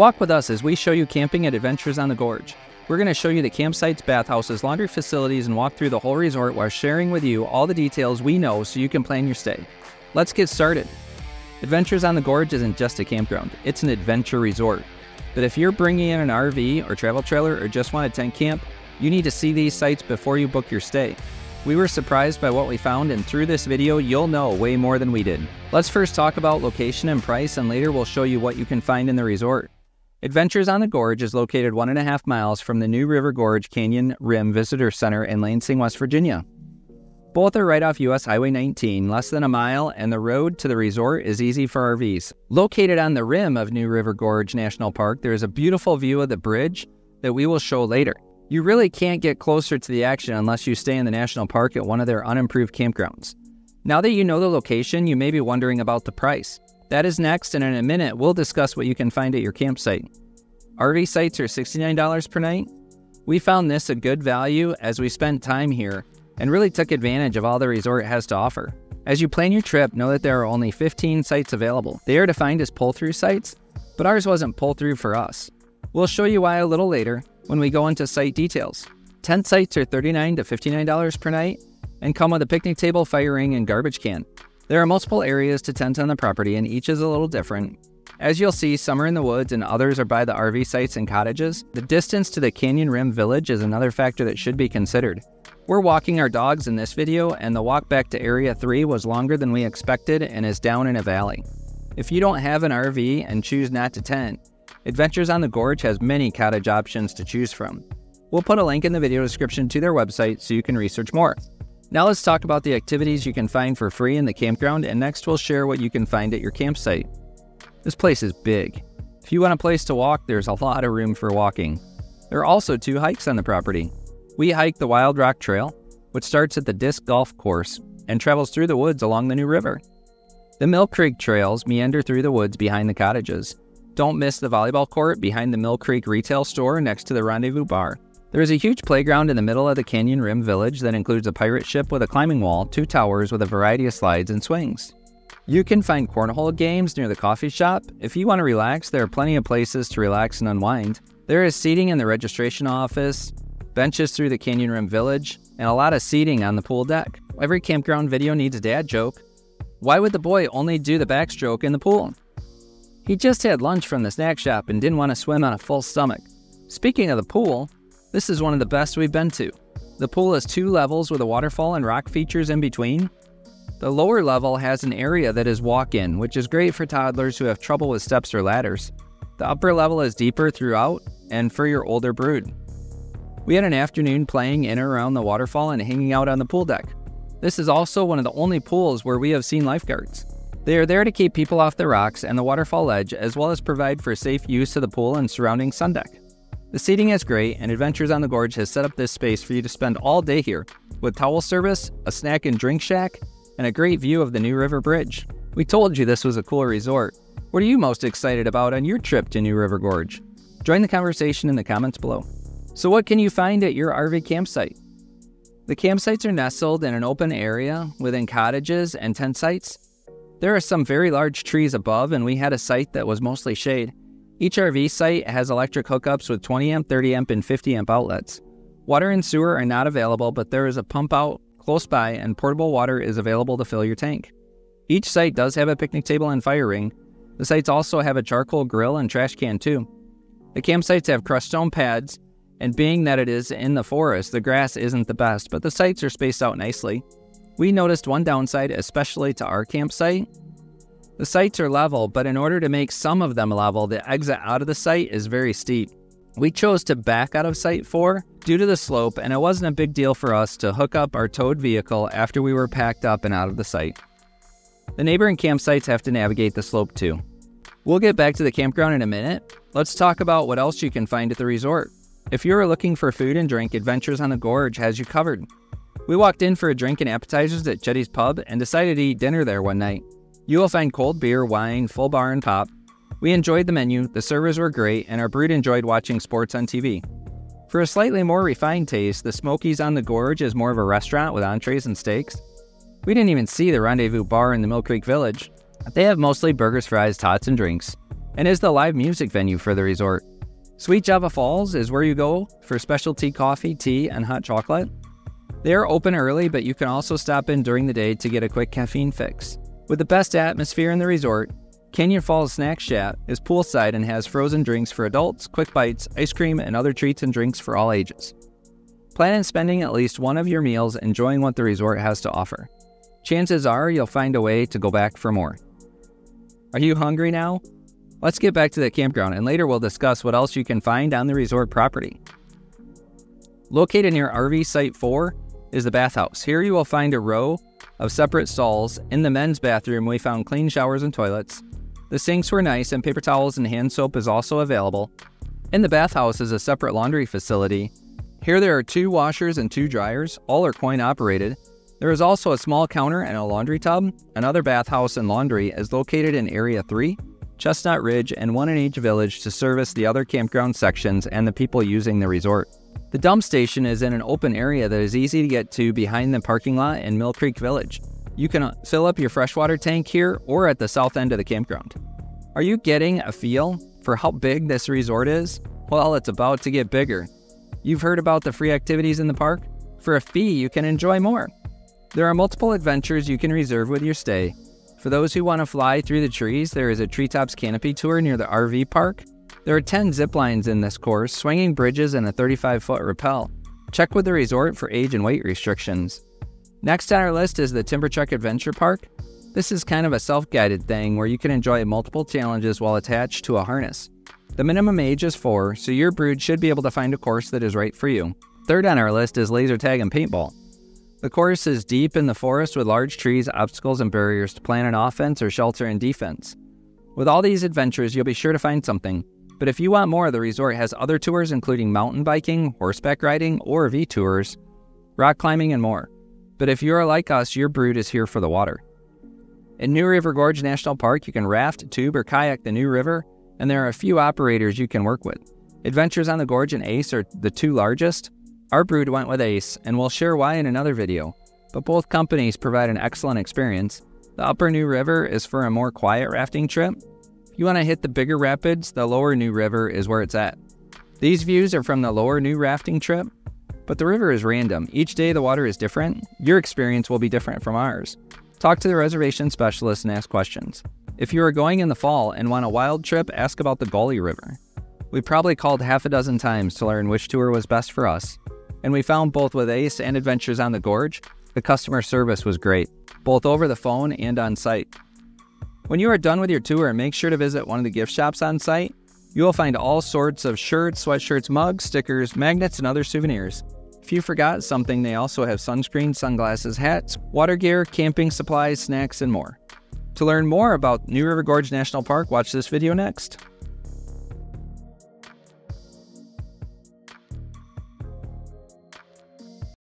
Walk with us as we show you camping at Adventures on the Gorge. We're going to show you the campsites, bathhouses, laundry facilities, and walk through the whole resort while sharing with you all the details we know so you can plan your stay. Let's get started. Adventures on the Gorge isn't just a campground, it's an adventure resort. But if you're bringing in an RV or travel trailer or just want a tent camp, you need to see these sites before you book your stay. We were surprised by what we found, and through this video, you'll know way more than we did. Let's first talk about location and price, and later we'll show you what you can find in the resort. Adventures on the Gorge is located one and a half miles from the New River Gorge Canyon Rim Visitor Center in Lansing, West Virginia. Both are right off US Highway 19, less than a mile, and the road to the resort is easy for RVs. Located on the rim of New River Gorge National Park, there is a beautiful view of the bridge that we will show later. You really can't get closer to the action unless you stay in the national park at one of their unimproved campgrounds. Now that you know the location, you may be wondering about the price. That is next, and in a minute, we'll discuss what you can find at your campsite. RV sites are $69 per night. We found this a good value as we spent time here and really took advantage of all the resort has to offer. As you plan your trip, know that there are only 15 sites available. They are defined as pull through sites, but ours wasn't pull through for us. We'll show you why a little later when we go into site details. Tent sites are 39 to $59 per night and come with a picnic table, fire ring, and garbage can. There are multiple areas to tent on the property, and each is a little different. As you'll see, some are in the woods and others are by the RV sites and cottages. The distance to the Canyon Rim Village is another factor that should be considered. We're walking our dogs in this video, and the walk back to Area 3 was longer than we expected and is down in a valley. If you don't have an RV and choose not to tent, Adventures on the Gorge has many cottage options to choose from. We'll put a link in the video description to their website so you can research more. Now let's talk about the activities you can find for free in the campground, and next we'll share what you can find at your campsite. This place is big. If you want a place to walk, there's a lot of room for walking. There are also two hikes on the property. We hike the Wild Rock Trail, which starts at the Disc Golf Course and travels through the woods along the New River. The Mill Creek trails meander through the woods behind the cottages. Don't miss the volleyball court behind the Mill Creek retail store next to the Rendezvous Bar. There is a huge playground in the middle of the Canyon Rim Village that includes a pirate ship with a climbing wall, two towers with a variety of slides and swings. You can find cornhole games near the coffee shop. If you want to relax, there are plenty of places to relax and unwind. There is seating in the registration office, benches through the Canyon Rim Village, and a lot of seating on the pool deck. Every campground video needs a dad joke. Why would the boy only do the backstroke in the pool? He just had lunch from the snack shop and didn't want to swim on a full stomach. Speaking of the pool, this is one of the best we've been to. The pool has two levels with a waterfall and rock features in between. The lower level has an area that is walk in, which is great for toddlers who have trouble with steps or ladders. The upper level is deeper throughout and for your older brood. We had an afternoon playing in and around the waterfall and hanging out on the pool deck. This is also one of the only pools where we have seen lifeguards. They are there to keep people off the rocks and the waterfall edge, as well as provide for safe use of the pool and surrounding sun deck. The seating is great, and Adventures on the Gorge has set up this space for you to spend all day here, with towel service, a snack and drink shack, and a great view of the New River Bridge. We told you this was a cool resort. What are you most excited about on your trip to New River Gorge? Join the conversation in the comments below. So, what can you find at your RV campsite? The campsites are nestled in an open area within cottages and tent sites. There are some very large trees above, and we had a site that was mostly shade. Each RV site has electric hookups with 20 amp, 30 amp, and 50 amp outlets. Water and sewer are not available, but there is a pump out close by, and portable water is available to fill your tank. Each site does have a picnic table and fire ring. The sites also have a charcoal grill and trash can, too. The campsites have crushed stone pads and being that it is in the forest, the grass isn't the best, but the sites are spaced out nicely. We noticed one downside, especially to our campsite. The sites are level, but in order to make some of them level, the exit out of the site is very steep. We chose to back out of Site 4 due to the slope, and it wasn't a big deal for us to hook up our towed vehicle after we were packed up and out of the site. The neighboring campsites have to navigate the slope too. We'll get back to the campground in a minute. Let's talk about what else you can find at the resort. If you are looking for food and drink, Adventures on the Gorge has you covered. We walked in for a drink and appetizers at Chetty's Pub and decided to eat dinner there one night. You will find cold beer, wine, full bar, and pop. We enjoyed the menu, the servers were great, and our brood enjoyed watching sports on TV. For a slightly more refined taste, the Smokies on the Gorge is more of a restaurant with entrees and steaks. We didn't even see the Rendezvous Bar in the Mill Creek Village. They have mostly burgers, fries, tots, and drinks. and is the live music venue for the resort. Sweet Java Falls is where you go for specialty coffee, tea, and hot chocolate. They are open early, but you can also stop in during the day to get a quick caffeine fix. With the best atmosphere in the resort, Canyon Falls Snack Shack is poolside and has frozen drinks for adults, quick bites, ice cream, and other treats and drinks for all ages. Plan on spending at least one of your meals enjoying what the resort has to offer. Chances are you'll find a way to go back for more. Are you hungry now? Let's get back to the campground and later we'll discuss what else you can find on the resort property. Located near RV Site 4 is the bathhouse. Here you will find a row of separate stalls. In the men's bathroom, we found clean showers and toilets. The sinks were nice, and paper towels and hand soap is also available. In the bathhouse is a separate laundry facility. Here there are two washers and two dryers, all are coin operated. There is also a small counter and a laundry tub. Another bathhouse and laundry is located in Area 3, Chestnut Ridge, and one in each village to service the other campground sections and the people using the resort. The dump station is in an open area that is easy to get to behind the parking lot in Mill Creek Village. You can uh, fill up your freshwater tank here or at the south end of the campground. Are you getting a feel for how big this resort is? Well, it's about to get bigger. You've heard about the free activities in the park? For a fee, you can enjoy more. There are multiple adventures you can reserve with your stay, for those who want to fly through the trees, there is a treetops canopy tour near the RV park. There are 10 zip lines in this course, swinging bridges, and a 35 foot rappel. Check with the resort for age and weight restrictions. Next on our list is the TimberTrek Adventure Park. This is kind of a self guided thing where you can enjoy multiple challenges while attached to a harness. The minimum age is 4, so your brood should be able to find a course that is right for you. Third on our list is laser tag and paintball. The course is deep in the forest with large trees, obstacles, and barriers to plan an offense or shelter in defense. With all these adventures, you'll be sure to find something. But if you want more, the resort has other tours including mountain biking, horseback riding, or V tours, rock climbing, and more. But if you are like us, your brood is here for the water. In New River Gorge National Park, you can raft, tube, or kayak the New River, and there are a few operators you can work with. Adventures on the Gorge and Ace are the two largest, our brood went with Ace, and we'll share why in another video, but both companies provide an excellent experience. The Upper New River is for a more quiet rafting trip. If you want to hit the bigger rapids, the Lower New River is where it's at. These views are from the Lower New rafting trip, but the river is random. Each day the water is different. Your experience will be different from ours. Talk to the reservation specialist and ask questions. If you are going in the fall and want a wild trip, ask about the Gauley River. We probably called half a dozen times to learn which tour was best for us and we found both with Ace and Adventures on the Gorge, the customer service was great, both over the phone and on site. When you are done with your tour, make sure to visit one of the gift shops on site. You will find all sorts of shirts, sweatshirts, mugs, stickers, magnets, and other souvenirs. If you forgot something, they also have sunscreen, sunglasses, hats, water gear, camping supplies, snacks, and more. To learn more about New River Gorge National Park, watch this video next.